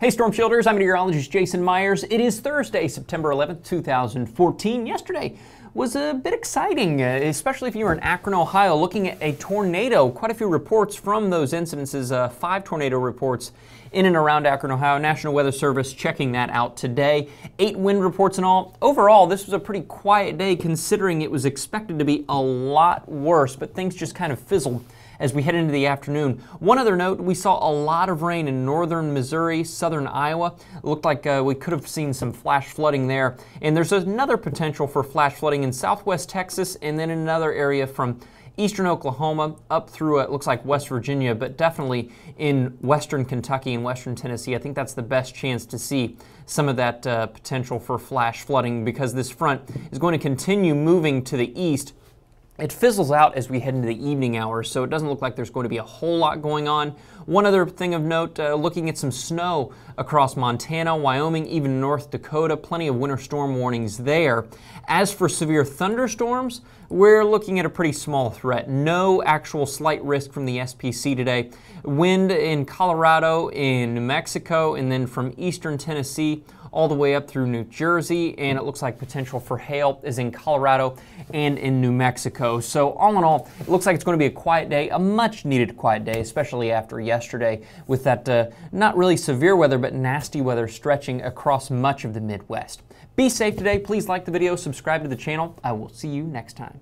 Hey Storm Shielders, I'm meteorologist Jason Meyers. It is Thursday, September 11th, 2014. Yesterday was a bit exciting, uh, especially if you were in Akron, Ohio, looking at a tornado. Quite a few reports from those incidences, uh, five tornado reports in and around Akron, Ohio. National Weather Service checking that out today. Eight wind reports and all. Overall, this was a pretty quiet day considering it was expected to be a lot worse, but things just kind of fizzled as we head into the afternoon. One other note, we saw a lot of rain in northern Missouri, southern Iowa. It looked like uh, we could have seen some flash flooding there. And there's another potential for flash flooding in southwest Texas and then another area from eastern Oklahoma up through it looks like West Virginia, but definitely in western Kentucky and western Tennessee. I think that's the best chance to see some of that uh, potential for flash flooding because this front is going to continue moving to the east it fizzles out as we head into the evening hours, so it doesn't look like there's going to be a whole lot going on. One other thing of note, uh, looking at some snow across Montana, Wyoming, even North Dakota, plenty of winter storm warnings there. As for severe thunderstorms, we're looking at a pretty small threat. No actual slight risk from the SPC today. Wind in Colorado, in New Mexico, and then from eastern Tennessee all the way up through New Jersey, and it looks like potential for hail is in Colorado and in New Mexico. So, all in all, it looks like it's going to be a quiet day, a much needed quiet day, especially after yesterday with that uh, not really severe weather, but nasty weather stretching across much of the Midwest. Be safe today. Please like the video, subscribe to the channel. I will see you next time.